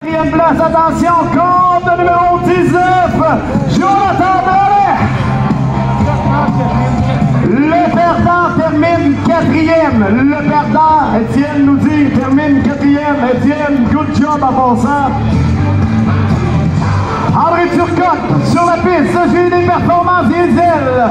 Quatrième place, attention, compte numéro 19, Jonathan Drolet. Le perdant termine quatrième. Le perdant, Étienne nous dit, termine quatrième. Étienne, good job à passant. André Turcotte sur la piste, j'ai des performances diesel.